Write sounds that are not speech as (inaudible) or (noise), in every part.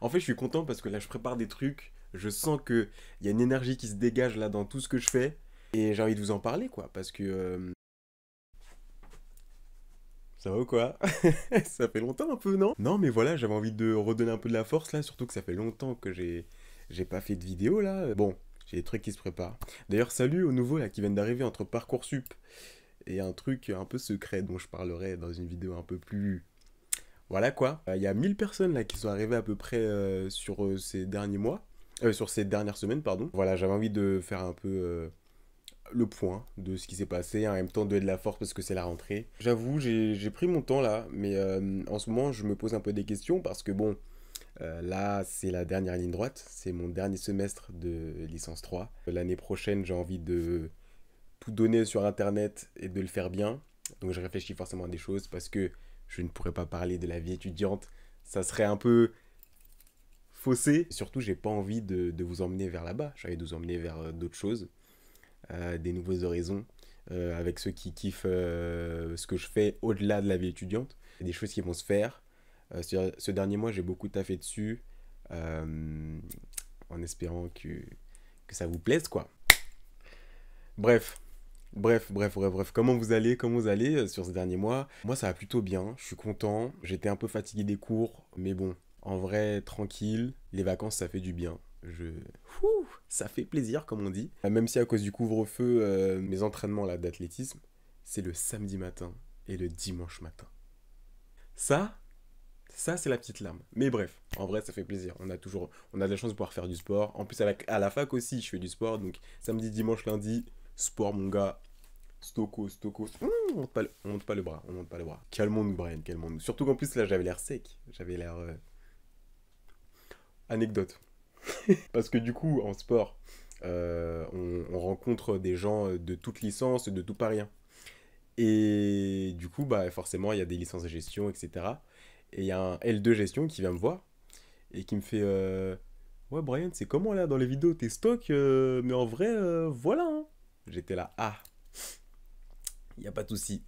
En fait, je suis content parce que là, je prépare des trucs. Je sens qu'il y a une énergie qui se dégage là dans tout ce que je fais. Et j'ai envie de vous en parler, quoi. Parce que. euh, Ça va ou quoi? (laughs) Ça fait longtemps un peu, non? Non, mais voilà, j'avais envie de redonner un peu de la force là. Surtout que ça fait longtemps que j'ai j'ai pas fait de vidéo là. Bon, j'ai des trucs qui se préparent. D'ailleurs, salut aux nouveaux là qui viennent d'arriver entre Parcoursup et un truc un peu secret dont je parlerai dans une vidéo un peu plus voilà quoi. Il y a 1000 personnes là qui sont arrivées à peu près euh, sur euh, ces derniers mois. Euh, sur ces dernières semaines, pardon. Voilà, j'avais envie de faire un peu euh, le point de ce qui s'est passé, en même temps donner de la force parce que c'est la rentrée. J'avoue, j'ai pris mon temps là, mais euh, en ce moment je me pose un peu des questions parce que bon, euh, là c'est la dernière ligne droite, c'est mon dernier semestre de licence 3. L'année prochaine j'ai envie de tout donner sur internet et de le faire bien. Donc je réfléchis forcément à des choses parce que je ne pourrais pas parler de la vie étudiante. Ça serait un peu faussé. Surtout, j'ai pas envie de, de vous emmener vers là-bas. J'ai envie de vous emmener vers euh, d'autres choses, euh, des nouveaux horizons, euh, avec ceux qui kiffent ce que je fais au-delà de la vie étudiante. Il y a des choses qui vont se faire. Ce, ce dernier mois, j'ai beaucoup taffé dessus, en espérant que, que ça vous plaise, quoi. Bref, Bref, bref, bref, bref. Comment vous allez Comment vous allez euh, sur ces derniers mois? Moi, ça va plutôt bien. Je suis content. J'étais un peu fatigué des cours, mais bon, en vrai, tranquille. Les vacances, ça fait du bien. Je... Ouh, ça fait plaisir, comme on dit. Euh, Même si à cause du couvre-feu, euh, mes entraînements là d'athlétisme, c'est le samedi matin et le dimanche matin. Ça, ça, c'est la petite larme. Mais bref, en vrai, ça fait plaisir. On a toujours, on a de la chance de pouvoir faire du sport. En plus, à la fac aussi, je fais du sport. Donc, samedi, dimanche, lundi, sport, mon gars. Stoko, stoko. Mmh, on, monte pas le, on monte pas le bras, on monte pas le bras. Calmons-nous, Brian, calmons-nous. Surtout qu'en plus, là, j'avais l'air sec. J'avais l'air. euh, Anecdote. (laughs) Parce que du coup, en sport, euh, on, on rencontre des gens de toute licence, de tout Paris. hein. Et du coup, bah, forcément, il y a des licences de gestion, etc. Et il y a un L2 gestion qui vient me voir et qui me fait euh, Ouais, Brian, c'est comment là dans les vidéos T'es stock, mais en vrai, voilà. J'étais là, ah, il n'y a pas de souci.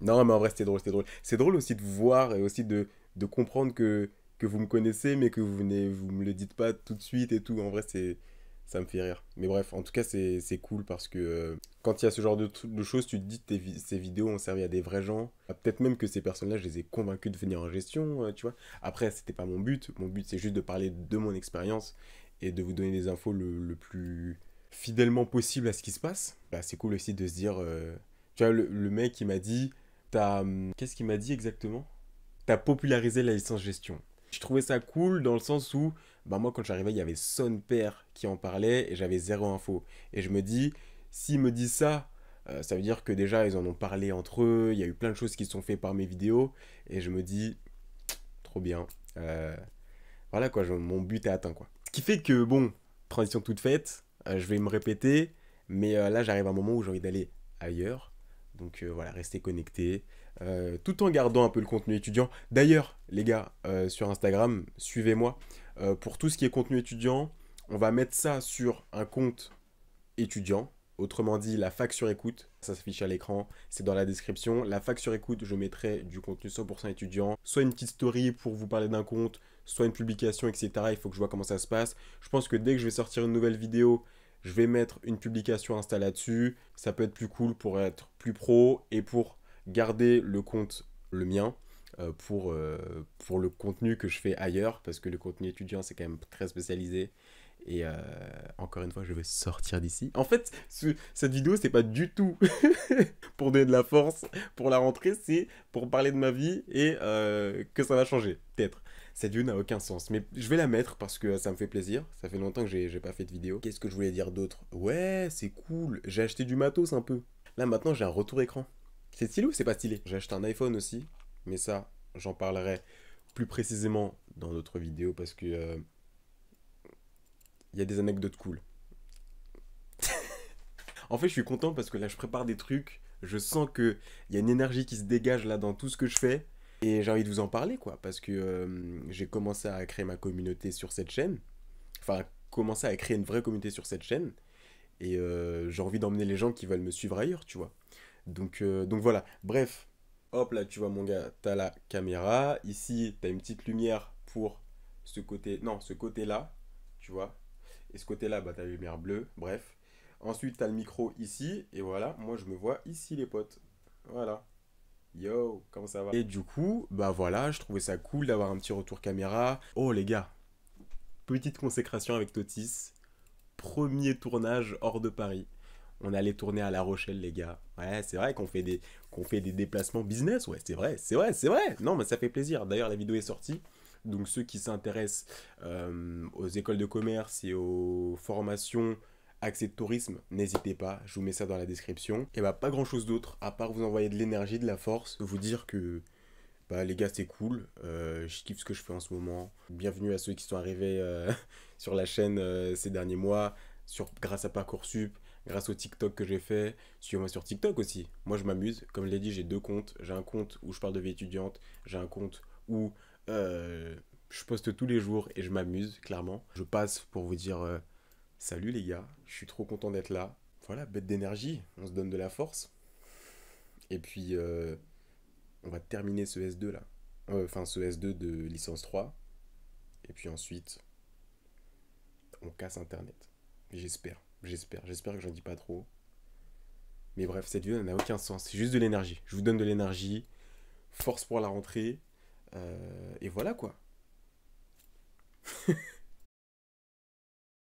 Non, mais en vrai, c'était drôle, c'était drôle. C'est drôle aussi de voir et aussi de, comprendre que, vous me connaissez, mais que vous venez, vous me le dites pas tout de suite et tout. En vrai, c'est, ça me fait rire. Mais bref, en tout cas, c'est, cool parce que euh, quand il y a ce genre de, de choses, tu te dis que ces vidéos ont servi à des vrais gens. Ah, Peut-être même que ces personnes-là, je les ai convaincus de venir en gestion, euh, tu vois. Après, c'était pas mon but. Mon but, c'est juste de parler de mon expérience et de vous donner des infos le plus fidèlement possible à ce qui se passe. Bah, c'est cool aussi de se dire. euh, Tu vois, le, mec, il m'a dit T'as. hum, Qu'est-ce qu'il m'a dit exactement? T'as popularisé la licence gestion. Je trouvais ça cool dans le sens où, bah moi quand j'arrivais, il y avait son père qui en parlait et j'avais zéro info. Et je me dis, s'ils me disent ça, euh, ça veut dire que déjà ils en ont parlé entre eux, il y a eu plein de choses qui sont faites par mes vidéos. Et je me dis, trop bien. Euh, voilà quoi, je- mon but est atteint quoi. Ce qui fait que, bon, transition toute faite, je vais me répéter, mais euh, là j'arrive à un moment où j'ai envie d'aller ailleurs. Donc euh, voilà, restez connectés, euh, tout en gardant un peu le contenu étudiant. D'ailleurs, les gars, euh, sur Instagram, suivez-moi. Euh, pour tout ce qui est contenu étudiant, on va mettre ça sur un compte étudiant. Autrement dit, la fac sur écoute, ça s'affiche à l'écran, c'est dans la description. La fac sur écoute, je mettrai du contenu 100% étudiant, soit une petite story pour vous parler d'un compte, soit une publication, etc. Il faut que je vois comment ça se passe. Je pense que dès que je vais sortir une nouvelle vidéo, je vais mettre une publication Insta là-dessus. Ça peut être plus cool pour être plus pro et pour garder le compte, le mien, euh, euh, pour le contenu que je fais ailleurs, parce que le contenu étudiant, c'est quand même très spécialisé. Et euh, encore une fois, je vais sortir d'ici. En fait, ce- cette vidéo, c'est pas du tout (laughs) pour donner de la force pour la rentrée, c'est pour parler de ma vie et euh, que ça va changer, peut-être. Cette vidéo n'a aucun sens, mais je vais la mettre parce que ça me fait plaisir. Ça fait longtemps que j'ai pas fait de vidéo. Qu'est-ce que je voulais dire d'autre? Ouais, c'est cool. J'ai acheté du matos un peu. Là maintenant, j'ai un retour écran. C'est stylé ou c'est pas stylé? J'ai acheté un iPhone aussi, mais ça, j'en parlerai plus précisément dans d'autres vidéos parce que euh, il y a des anecdotes cool. en fait, je suis content parce que là, je prépare des trucs. Je sens que il y a une énergie qui se dégage là dans tout ce que je fais. Et j'ai envie de vous en parler, quoi. Parce que euh, j'ai commencé à créer ma communauté sur cette chaîne. Enfin, commencer à créer une vraie communauté sur cette chaîne. Et euh, j'ai envie d'emmener les gens qui veulent me suivre ailleurs, tu vois. Donc, euh, donc voilà. Bref. Hop, là, tu vois, mon gars, t'as la caméra. Ici, t'as une petite lumière pour ce côté, non, ce côté-là, tu vois. Et ce côté-là, bah, t'as la lumière bleue, bref. Ensuite, t'as le micro ici, et voilà, moi je me vois ici, les potes. Voilà. Yo, comment ça va? Et du coup, bah voilà, je trouvais ça cool d'avoir un petit retour caméra. Oh les gars, petite consécration avec Totis. Premier tournage hors de Paris. On allait tourner à La Rochelle, les gars. Ouais, c'est vrai qu'on fait des qu'on fait des déplacements business. Ouais, c'est vrai, c'est vrai, c'est vrai. Non, mais ça fait plaisir. D'ailleurs, la vidéo est sortie. Donc ceux qui s'intéressent euh, aux écoles de commerce et aux formations accès de tourisme, n'hésitez pas, je vous mets ça dans la description. Et bah pas grand chose d'autre, à part vous envoyer de l'énergie, de la force, vous dire que bah les gars c'est cool, euh, je kiffe ce que je fais en ce moment. Bienvenue à ceux qui sont arrivés euh, (laughs) sur la chaîne ces derniers mois, sur, grâce à Parcoursup, grâce au TikTok que j'ai fait. Suivez-moi sur TikTok aussi. Moi, je m'amuse. Comme je l'ai dit, j'ai deux comptes. J'ai un compte où je parle de vie étudiante. J'ai un compte où euh, je poste tous les jours et je m'amuse, clairement. Je passe pour vous dire euh, salut les gars. Je suis trop content d'être là. Voilà, bête d'énergie. On se donne de la force. Et puis, euh, on va terminer ce S2 là. Enfin, ce S2 de licence 3. Et puis ensuite, on casse Internet. J'espère. J'espère, j'espère que j'en dis pas trop. Mais bref, cette vidéo n'a aucun sens. C'est juste de l'énergie. Je vous donne de l'énergie. Force pour la rentrée. Euh, et voilà quoi. (laughs)